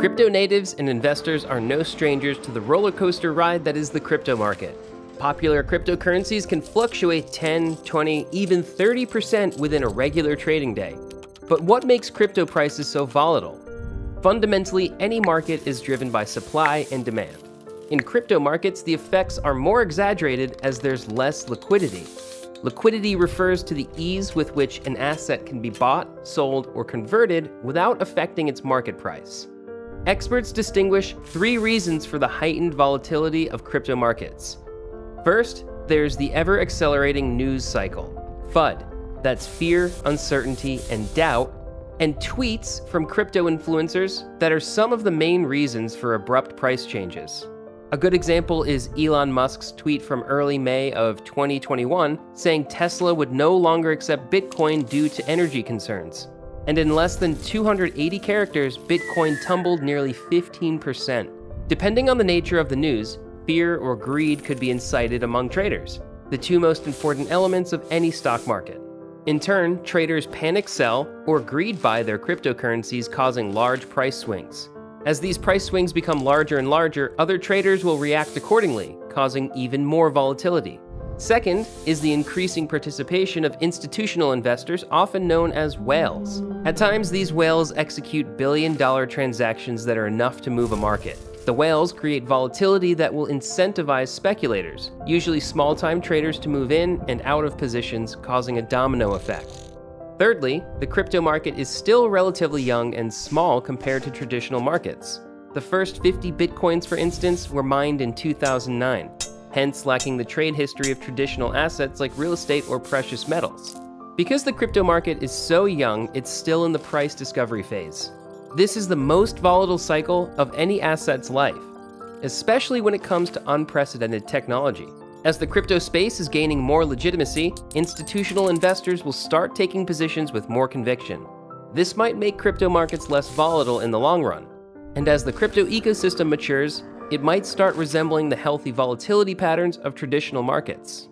Crypto natives and investors are no strangers to the roller coaster ride that is the crypto market. Popular cryptocurrencies can fluctuate 10, 20, even 30% within a regular trading day. But what makes crypto prices so volatile? Fundamentally, any market is driven by supply and demand. In crypto markets, the effects are more exaggerated as there's less liquidity. Liquidity refers to the ease with which an asset can be bought, sold, or converted without affecting its market price. Experts distinguish three reasons for the heightened volatility of crypto markets. First, there's the ever accelerating news cycle, FUD, that's fear, uncertainty, and doubt, and tweets from crypto influencers that are some of the main reasons for abrupt price changes. A good example is Elon Musk's tweet from early May of 2021 saying Tesla would no longer accept Bitcoin due to energy concerns. And in less than 280 characters, Bitcoin tumbled nearly 15%. Depending on the nature of the news, fear or greed could be incited among traders, the two most important elements of any stock market. In turn, traders panic sell or greed buy their cryptocurrencies, causing large price swings. As these price swings become larger and larger, other traders will react accordingly, causing even more volatility. Second is the increasing participation of institutional investors, often known as whales. At times, these whales execute billion dollar transactions that are enough to move a market. The whales create volatility that will incentivize speculators, usually small time traders, to move in and out of positions, causing a domino effect. Thirdly, the crypto market is still relatively young and small compared to traditional markets. The first 50 bitcoins, for instance, were mined in 2009 hence lacking the trade history of traditional assets like real estate or precious metals. Because the crypto market is so young, it's still in the price discovery phase. This is the most volatile cycle of any asset's life, especially when it comes to unprecedented technology. As the crypto space is gaining more legitimacy, institutional investors will start taking positions with more conviction. This might make crypto markets less volatile in the long run. And as the crypto ecosystem matures, it might start resembling the healthy volatility patterns of traditional markets.